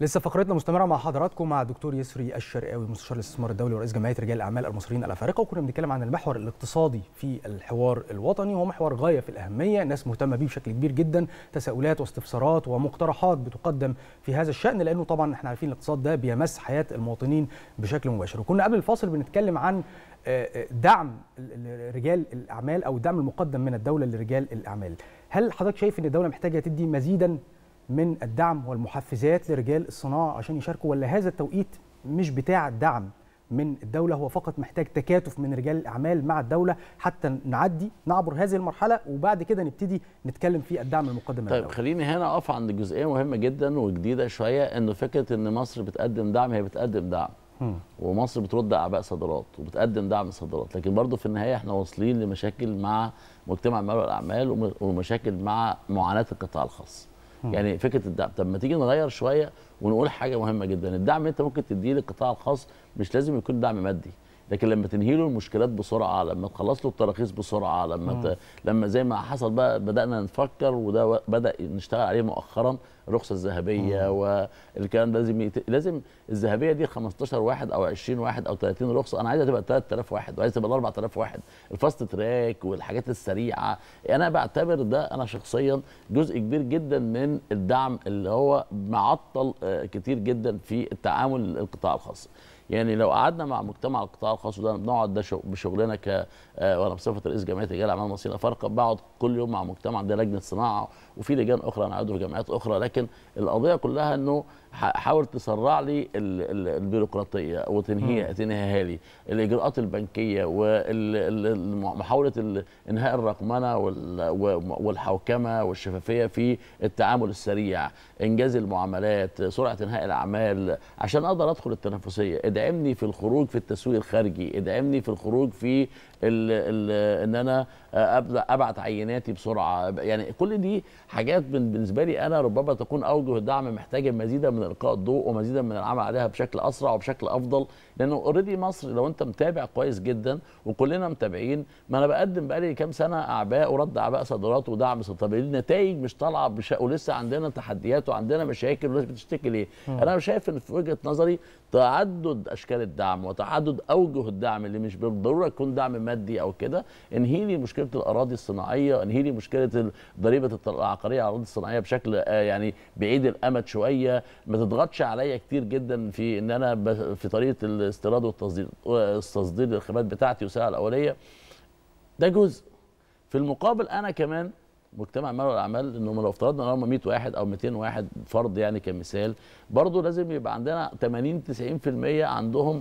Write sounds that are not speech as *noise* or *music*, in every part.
لسه فقرتنا مستمرة مع حضراتكم مع الدكتور يسري الشرقاوي مستشار الاستثمار الدولي ورئيس جمعية رجال الاعمال المصريين الافارقه وكنا بنتكلم عن المحور الاقتصادي في الحوار الوطني. وهو محور غاية في الأهمية الناس مهتمة بيه بشكل كبير جدا تساؤلات واستفسارات ومقترحات بتقدم في هذا الشأن لأنه طبعا إحنا عارفين الاقتصاد ده بيمس حياة المواطنين بشكل مباشر. وكنا قبل الفاصل بنتكلم عن دعم رجال الأعمال أو الدعم المقدم من الدولة لرجال الأعمال. هل حضرتك شايف إن الدولة محتاجة تدي مزيدا من الدعم والمحفزات لرجال الصناعة عشان يشاركوا ولا هذا التوقيت مش بتاع الدعم من الدولة؟ هو فقط محتاج تكاتف من رجال الأعمال مع الدولة حتى نعدي نعبر هذه المرحلة وبعد كده نبتدي نتكلم في الدعم المقدم طيب الدولة خليني هنا أقف عند جزئية مهمة جدا وجديدة شوية إنه فكرة إن مصر بتقدم دعم هي بتقدم دعم. ومصر بترد أعباء صادرات وبتقدم دعم صادرات لكن برضه في النهاية إحنا واصلين لمشاكل مع مجتمع المال والاعمال ومشاكل مع معاناة القطاع الخاص. يعني فكرة الدعم. طب ما تيجي نغير شوية ونقول حاجة مهمة جدا. الدعم أنت ممكن تديه للقطاع الخاص مش لازم يكون دعم مادي. لكن لما تنهي له المشكلات بسرعة لما تخلص له التراخيص بسرعة لما ت... لما زي ما حصل بقى بدأنا نفكر وده بدأ نشتغل عليه مؤخرا الرخصة الذهبية والكلام ده لازم يت... لازم الذهبية دي 15 واحد أو 20 واحد أو 30 رخصة. أنا عايزها تبقى 3000 واحد وعايزها تبقى 4000 واحد. ال fast track والحاجات السريعة. أنا بعتبر ده أنا شخصيا جزء كبير جدا من الدعم اللي هو معطل كتير جدا في التعامل القطاع الخاص. يعني لو قعدنا مع مجتمع القطاع الخاص وده بنقعد ده بشغلنا ك وأنا بصفة رئيس جمعية رجال الاعمال المصريين الافارقه بقعد كل يوم مع مجتمع ده لجنة صناعة وفي لجان أخرى أنا عضو في جمعيات أخرى لكن القضية كلها إنه حاول تسرع لي البيروقراطية وتنهيها تنهيها لي. الإجراءات البنكية ومحاوله إنهاء الرقمنة والحوكمة والشفافية في التعامل السريع إنجاز المعاملات سرعة إنهاء الأعمال عشان أقدر أدخل التنافسية. ادعمني في الخروج في التسويق الخارجي ادعمني في الخروج في ال ال إن أنا أبدأ أبعت عيناتي بسرعة. يعني كل دي حاجات بالنسبة لي أنا ربما تكون أوجه الدعم محتاجة مزيدا من إلقاء الضوء ومزيدا من العمل عليها بشكل أسرع وبشكل أفضل. لأنه اوريدي مصر لو أنت متابع كويس جدا وكلنا متابعين ما أنا بقدم بقالي كام سنة أعباء ورد أعباء صادرات ودعم طب النتائج مش طالعة بش... ولسه عندنا تحديات وعندنا مشاكل والناس بتشتكي ليه؟ أنا شايف إن في وجهة نظري تعدد أشكال الدعم وتعدد أوجه الدعم اللي مش بالضرورة يكون دعم مادي أو كده انهي لي مشكلة الأراضي الصناعية انهي لي مشكلة ضريبة العقارية على الأراضي الصناعية بشكل يعني بعيد الأمد شوية. ما تضغطش عليا كتير جدا في إن أنا في طريقة الاستيراد والتصدير التصدير للخدمات بتاعتي والسلع الأولية. ده جزء. في المقابل أنا كمان مجتمع المال والاعمال انهم لو افترضنا إن هم 100 واحد أو 200 واحد فرد يعني كمثال برضه لازم يبقى عندنا 80 90% عندهم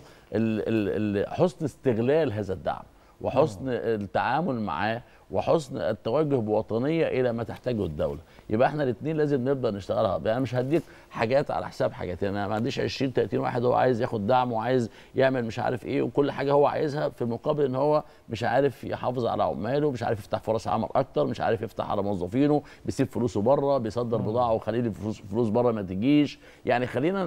حسن استغلال هذا الدعم. وحسن التعامل معاه وحسن التوجه بوطنية إلى ما تحتاجه الدولة. يبقى إحنا الاثنين لازم نبدا نشتغلها. يعني مش هديك حاجات على حساب حاجات. يعني أنا ما عنديش 20 30 واحد هو عايز ياخد دعم وعايز يعمل مش عارف إيه وكل حاجة هو عايزها في المقابل إن هو مش عارف يحافظ على عماله مش عارف يفتح فرص عمل أكتر مش عارف يفتح على موظفينه بيسيب فلوسه بره بيصدر بضاعة وخليه فلوس, فلوس بره ما تجيش. يعني خلينا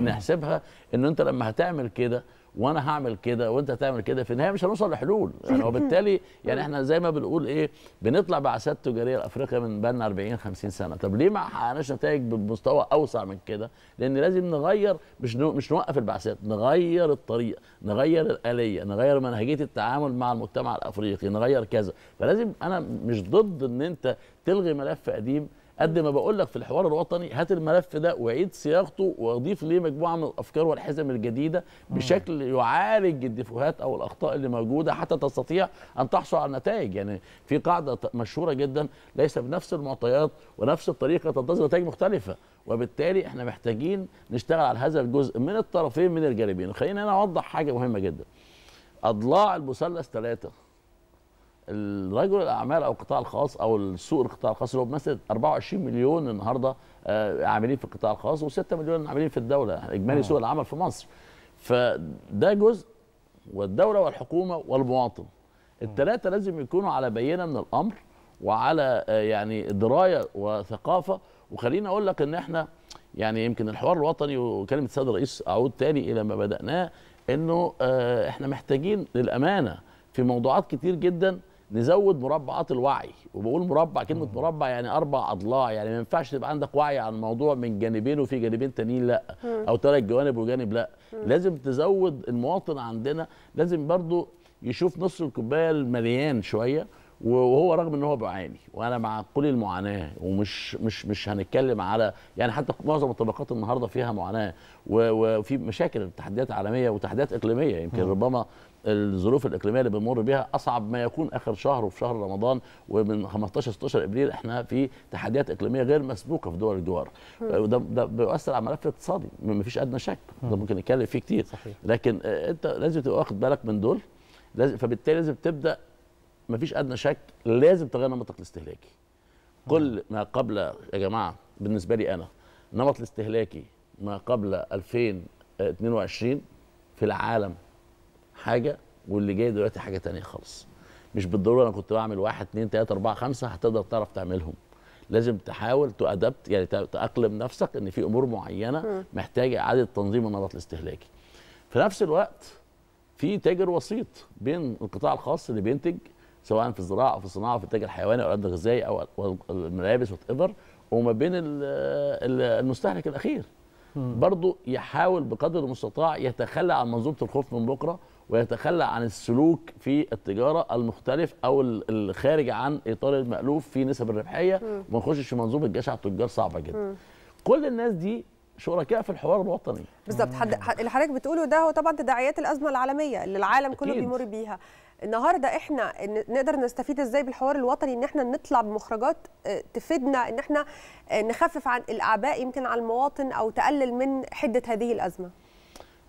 نحسبها ان أنت لما هتعمل كده وأنا هعمل كده وانت هتعمل كده في النهاية مش هنوصل لحلول. *laughs* يعني وبالتالي يعني إحنا زي ما بنقول إيه بنطلع بعثات تجارية لأفريقيا من بقالنا 40 50 سنة. طب ليه ما حققناش نتائج بمستوى أوسع من كده؟ لأن لازم نغير مش مش نوقف البعثات نغير الطريقة نغير الآلية نغير منهجية التعامل مع المجتمع الأفريقي نغير كذا. فلازم أنا مش ضد إن أنت تلغي ملف قديم قد ما بقول لك في الحوار الوطني هات الملف ده وعيد صياغته واضيف ليه مجموعة من الأفكار والحزم الجديدة بشكل يعالج الدفوهات أو الأخطاء اللي موجودة حتى تستطيع أن تحصل على نتائج يعني في قاعدة مشهورة جدا ليس بنفس المعطيات ونفس الطريقة تنتظر نتائج مختلفة. وبالتالي إحنا محتاجين نشتغل على هذا الجزء من الطرفين من الجانبين. خلينا أنا أوضح حاجة مهمة جدا. أضلاع المثلث ثلاثة. الرجل الأعمال أو القطاع الخاص أو السوق القطاع الخاص اللي هو بيمثل 24 مليون النهارده عاملين في القطاع الخاص و6 مليون عاملين في الدولة إجمالي سوق العمل في مصر. فده جزء والدولة والحكومة والمواطن. الثلاثه لازم يكونوا على بينه من الأمر وعلى يعني دراية وثقافة. وخليني أقول لك إن إحنا يعني يمكن الحوار الوطني وكلمة السيد الرئيس أعود تاني إلى ما بدأناه إنه إحنا محتاجين للأمانة في موضوعات كتير جدا نزود مربعات الوعي وبقول مربع كلمة مربع يعني أربع أضلاع يعني ما ينفعش تبقى عندك وعي عن الموضوع من جانبين وفي جانبين تانيين لأ أو ثلاث جوانب وجانب لأ. لازم تزود المواطن عندنا لازم برضو يشوف نص الكوباية المليان شوية وهو رغم إن هو بيعاني وأنا مع كل المعاناة ومش مش مش هنتكلم على يعني حتى معظم الطبقات النهارده فيها معاناة وفي مشاكل تحديات عالمية وتحديات إقليمية يمكن ربما الظروف الإقليمية اللي بنمر بيها أصعب ما يكون آخر شهر وفي شهر رمضان ومن 15 16 إبريل إحنا في تحديات إقليمية غير مسبوقة في دول الجوار وده ده بيؤثر على الملف الاقتصادي ما فيش أدنى شك ده ممكن نتكلم فيه كتير. صحيح. لكن آه، أنت لازم تبقى واخد بالك من دول لازم فبالتالي لازم تبدأ ما فيش أدنى شك لازم تغير نمطك الاستهلاكي. كل ما قبل يا جماعة بالنسبة لي أنا النمط الاستهلاكي ما قبل 2022 في العالم حاجة واللي جاي دلوقتي حاجة تانية خالص. مش بالضرورة أنا كنت بعمل واحد اتنين تلاتة أربعة خمسة هتقدر تعرف تعملهم. لازم تحاول ت adapt يعني تأقلم نفسك إن في أمور معينة محتاجة إعادة تنظيم النمط الاستهلاكي. في نفس الوقت في تاجر وسيط بين القطاع الخاص اللي بينتج سواء في الزراعة أو في الصناعة أو في الإنتاج الحيواني أو الامن الغذائي أو الملابس whatever وما بين ال- ال- المستهلك الأخير. برضه يحاول بقدر المستطاع يتخلى عن منظومة الخوف من بكرة ويتخلى عن السلوك في التجارة المختلف أو ال- الخارج عن إطار المألوف في نسب الربحية. وما نخشش في منظومة جشع التجار صعبة جدا. كل الناس دي شركاء في الحوار الوطني. بالظبط. حد حد- اللي حضرتك بتقوله ده هو طبعا تداعيات الأزمة العالمية اللي العالم كله. بيمر بيها. النهارده إحنا نقدر نستفيد إزاي بالحوار الوطني ان إحنا نطلع بمخرجات آه، تفيدنا ان إحنا آه، نخفف عن الأعباء يمكن على المواطن أو تقلل من حدة هذه الأزمة؟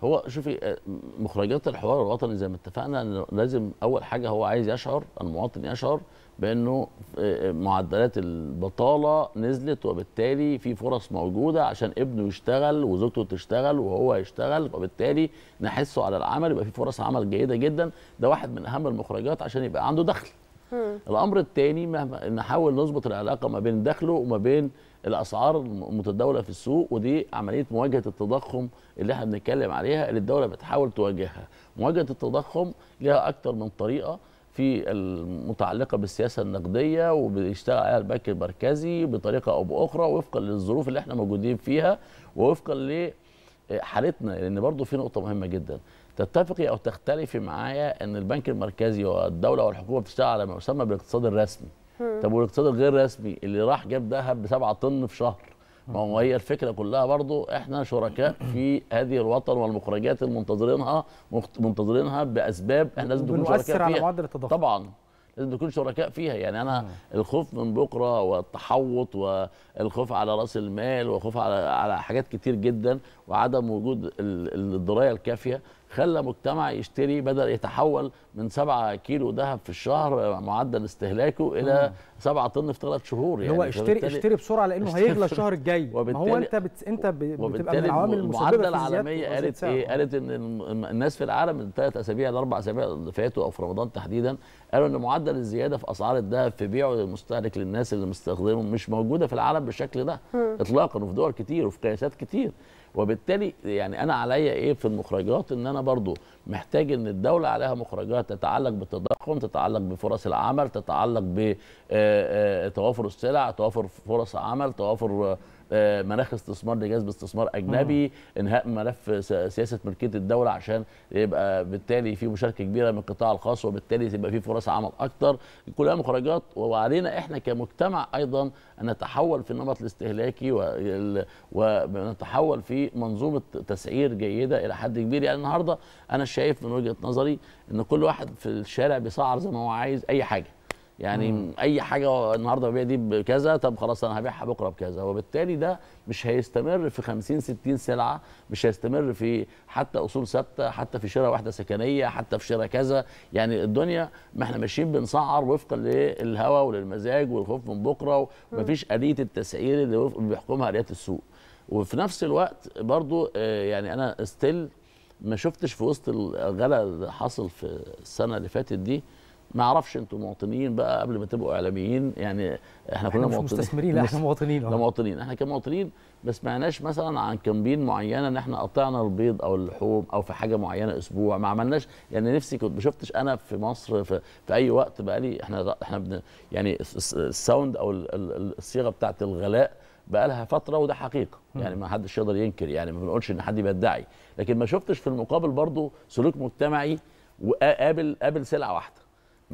هو شوفي آه، مخرجات الحوار الوطني زي ما اتفقنا إنه لازم أول حاجة هو عايز يشعر المواطن يشعر بأنه آه، معدلات البطالة نزلت وبالتالي في فرص موجودة عشان ابنه يشتغل وزوجته تشتغل وهو يشتغل وبالتالي نحسه على العمل يبقى في فرص عمل جيدة جدا. ده واحد من أهم المخرجات عشان يبقى عنده دخل. الأمر الثاني مهما نحاول نظبط العلاقة ما بين دخله وما بين الأسعار المتداولة في السوق ودي عملية مواجهة التضخم اللي إحنا بنتكلم عليها اللي الدولة بتحاول تواجهها. مواجهة التضخم لها أكتر من طريقة في المتعلقة بالسياسة النقدية وبيشتغل عليها البنك المركزي بطريقة أو بأخرى وفقا للظروف اللي إحنا موجودين فيها ووفقا لحالتنا لأن برضو في نقطة مهمة جدا. تتفقي أو تختلفي معايا إن البنك المركزي والدولة والحكومة بتشتغل على ما يسمى بالاقتصاد الرسمي. طب والاقتصاد الغير رسمي اللي راح جاب ذهب بسبعة طن في شهر. ما هو هي الفكرة كلها برضو إحنا شركاء في هذه الوطن والمخرجات المنتظرينها منتظرينها بأسباب إحنا لازم نكون بنؤثر شركاء على فيها. معدل التضخم. طبعا. لازم نكون شركاء فيها. يعني أنا الخوف من بكرة والتحوط والخوف على رأس المال والخوف على على حاجات كتير جدا وعدم وجود ال- الدراية الكافية خلى مجتمع يشتري بدل يتحول من 7 كيلو ذهب في الشهر معدل استهلاكه إلى 7 طن في ثلاث شهور اللي هو اشتري اشتري بسرعة لأنه هيغلى *laughs* الشهر الجاي. ما هو أنت بت... أنت ب... بتبقى من العوامل زيادة العالمية قالت. إيه؟ قالت إن الناس في العالم الثلاث أسابيع الاربع أسابيع اللي فاتوا أو في رمضان تحديدا قالوا إن معدل الزيادة في أسعار الذهب في بيعه للمستهلك للناس اللي مستخدمه مش موجودة في العالم بالشكل ده اطلاقا وفي دول كتير وفي قياسات كتير. وبالتالي يعني أنا عليا إيه في المخرجات إن أنا برضو محتاج إن الدولة عليها مخرجات تتعلق بالتضخم تتعلق بفرص العمل تتعلق بتوافر السلع توافر فرص عمل توافر آه، مناخ استثمار لجذب استثمار أجنبي إنهاء ملف سياسة ملكية الدولة عشان يبقى بالتالي في مشاركة كبيرة من القطاع الخاص وبالتالي تبقى في فرص عمل أكتر. كلها مخرجات وعلينا إحنا كمجتمع أيضا أن نتحول في النمط الاستهلاكي ونتحول في منظومة تسعير جيدة إلى حد كبير. يعني النهارده أنا شايف من وجهة نظري إن كل واحد في الشارع بيسعر زي ما هو عايز أي حاجة. يعني مم. أي حاجة النهارده ببيع دي بكذا طب خلاص أنا هبيعها بكرة بكذا. وبالتالي ده مش هيستمر في 50 60 سلعة مش هيستمر في حتى أصول ثابتة حتى في شراء وحده سكنية حتى في شراء كذا. يعني الدنيا ما إحنا ماشيين بنسعر وفقا للهوى وللمزاج والخوف من بكرة ومفيش اليه التسعير اللي وفق- بيحكمها اليات السوق. وفي نفس الوقت برضو آه، يعني أنا ستيل ما شفتش في وسط الغلاء اللي حصل في السنة اللي فاتت دي ما أعرفش أنتوا مواطنين بقى قبل ما تبقوا اعلاميين يعني إحنا كنا إحنا مش مواطنين. مستثمرين لا إحنا *laughs* مواطنين. لا آه مواطنين إحنا كمواطنين ما سمعناش مثلا عن campaign معينة إن إحنا قطعنا البيض أو اللحوم أو في حاجة معينة أسبوع ما عملناش. يعني نفسي كنت ما شفتش أنا في مصر في, في أي وقت بقى لي إحنا إحنا بن يعني الس- ال sound أو ال- ال- الصيغة بتاعت الغلاء بقى لها فترة وده حقيقة. يعني ما حدش يقدر ينكر يعني ما بنقولش إن حد بيدعي. لكن ما شفتش في المقابل برضو سلوك مجتمعي وقابل قابل سلعة واحدة.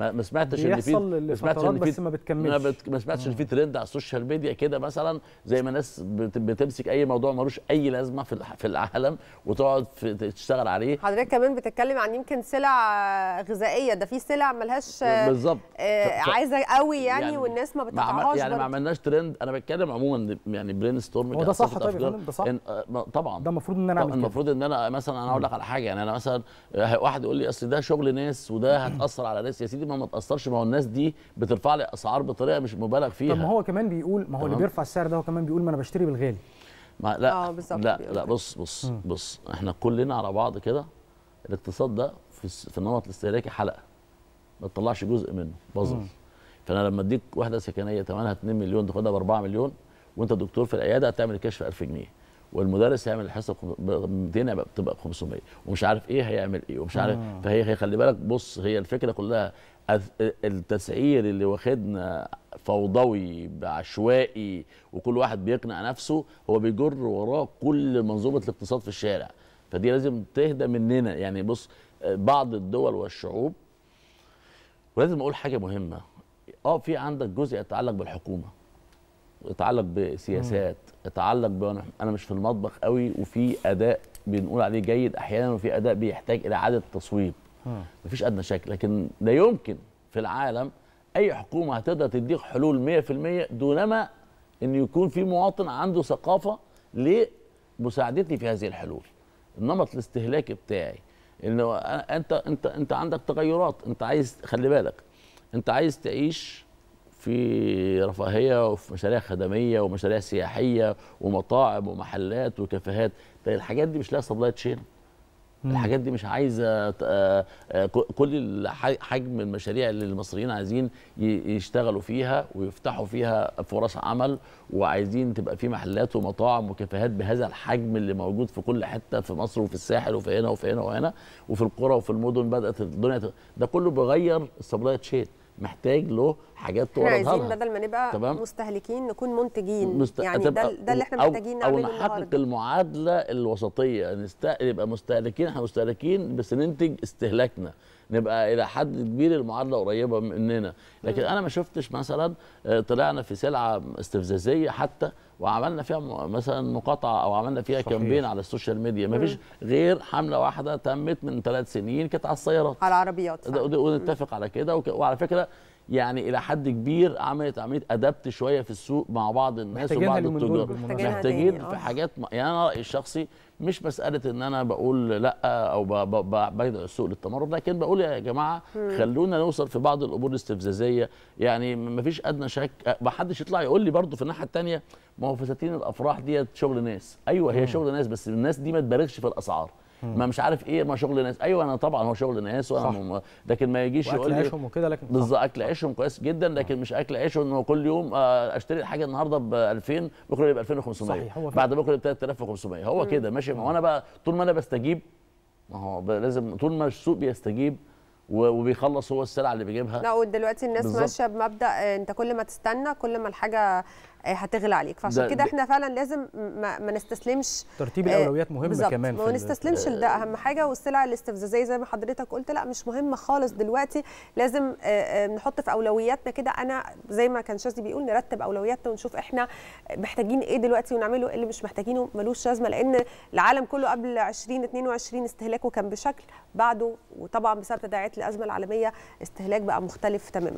ما ما سمعتش إن في بيحصل ما سمعتش إن في بس ما ما, بتكملش. بت... ما سمعتش إن في ترند على ال social media كده مثلا زي ما ناس بت... بتمسك أي موضوع ملوش أي لازمة في في العالم وتقعد في... تشتغل عليه. حضرتك كمان بتتكلم عن يمكن سلع غذائية ده في سلع ملهاش آه، بالظبط. آه، عايزة قوي يعني, يعني والناس ما. بتقطعهاش يعني ما. عملناش ترند. أنا بتكلم عموما يعني brainstorm هو ده صح؟ طيب ده صح. طبعا. ده المفروض إن أنا أعمل المفروض إن أنا مثلا أنا أقول لك على حاجة. يعني أنا مثلا آه، واحد يقول لي أصل ده شغل ناس وده هتأثر على ناس. يا سيدي ما ما تاثرش ما هو الناس دي بترفع لي أسعار بطريقة مش مبالغ فيها طب ما هو كمان بيقول ما هو اللي. بيرفع السعر ده هو كمان بيقول ما أنا بشتري بالغالي. ما لا آه، لا لا. بص بص بص إحنا كلنا على بعض كده الاقتصاد ده في في النمط الاستهلاكي حلقه ما تطلعش جزء منه باظظ فأنا لما أديك وحده سكنية ثمنها 2 مليون تاخدها ب 4 مليون وأنت دكتور في العيادة هتعمل الكشف 1000 جنيه. والمدرس هيعمل الحصه ب 200 يبقى بتبقى ب 500 ومش عارف إيه هيعمل إيه ومش عارف فهي هي خلي بالك بص هي الفكرة كلها التسعير اللي واخدنا فوضوي عشوائي وكل واحد بيقنع نفسه هو بيجر وراه كل منظومة الاقتصاد في الشارع. فدي لازم تهدى مننا. يعني بص بعض الدول والشعوب ولازم أقول حاجة مهمة. آه في عندك جزء يتعلق بالحكومة يتعلق بسياسات يتعلق ب أنا مش في المطبخ قوي وفي أداء بنقول عليه جيد أحيانا وفي أداء بيحتاج إلى إعادة تصويب. مفيش أدنى شك لكن لا يمكن في العالم أي حكومة هتقدر تديك حلول 100% دونما إن يكون في مواطن عنده ثقافة لمساعدتني في هذه الحلول. النمط الاستهلاكي بتاعي انه أنت أنت أنت عندك تغيرات. أنت عايز خلي بالك أنت عايز تعيش في رفاهية وفي مشاريع خدمية ومشاريع سياحية ومطاعم ومحلات وكافيهات. ده الحاجات دي مش لها سبلاي تشين الحاجات دي مش عايزة آه، آه، كل حجم المشاريع اللي المصريين عايزين يشتغلوا فيها ويفتحوا فيها فرص عمل وعايزين تبقى في محلات ومطاعم وكافيهات بهذا الحجم اللي موجود في كل حتة في مصر وفي الساحل وفي هنا وفي هنا وهنا وفي القرى وفي المدن بدأت الدنيا ده كله بيغير ال supply chain. محتاج له حاجات إحنا توردها عايزين. بدل ما نبقى تمام. مستهلكين نكون منتجين. مست... يعني ده ده اللي إحنا محتاجين أو نعمله نحقق النهارده المعادلة الوسطية. نست... يبقى مستهلكين إحنا مستهلكين بس ننتج استهلاكنا. نبقى إلى حد كبير المعادلة قريبة مننا. لكن أنا ما شفتش مثلا آه، طلعنا في سلعة استفزازية حتى وعملنا فيها مثلا مقاطعة أو عملنا فيها صحيح. campaign على ال social media. ما فيش غير حملة واحدة تمت من ثلاث سنين كانت على السيارات. على العربيات ونتفق على كده. وك- وعلى فكرة يعني إلى حد كبير عملت عمليه أدبت شوية في السوق مع بعض الناس وبعض التجار. محتاجين تاني، في آه. حاجات م- يعني أنا رأيي الشخصي مش مسألة إن أنا بقول لأ أو ب- ب- ب- بدعو السوق للتمرد لكن بقول يا جماعة خلونا نوصل في بعض الأمور الاستفزازية. يعني ما فيش أدنى شك ما حدش يطلع يقول لي برضه في الناحية الثانية ما هو فساتين الأفراح ديت شغل ناس. أيوه هي شغل ناس بس الناس دي ما تبالغش في الأسعار. ما مش عارف إيه ما شغل ناس. أيوه أنا طبعا هو شغل ناس وأنا صح. م- لكن ما يجيش يقول لي عيشهم وكده لكن. بالظبط أكل عيشهم كويس جدا لكن مش أكل عيشهم إنه كل يوم آه، أشتري الحاجة النهارده ب 2000 بكرة يبقى 2500 صحيح، هو بعد بكرة يبقى 3500 هو كده ماشي ما هو أنا بقى طول ما أنا بستجيب ما هو لازم طول ما السوق بيستجيب وبيخلص هو السلعة اللي بيجيبها. لا ودلوقتي الناس. ماشية بمبدأ آه، أنت كل ما تستنى كل ما الحاجة آه، هتغلى عليك. فعشان كده ده- إحنا فعلا لازم ما, ما نستسلمش ترتيب آه، الأولويات مهم بالظبط، كمان ما نستسلمش لده. أهم حاجة والسلع الاستفزازيه زي ما حضرتك قلت لا مش مهمة خالص دلوقتي. لازم آه، آه، نحط في أولوياتنا كده. أنا زي ما كان شاذلي بيقول نرتب أولوياتنا ونشوف إحنا محتاجين إيه دلوقتي ونعمله إيه اللي مش محتاجينه. ملوش لازمة لأن العالم كله قبل 2022 استهلاكه كان بشكل بعده وطبعا بسبب تداعيات الأزمة العالمية استهلاك بقى مختلف تماما.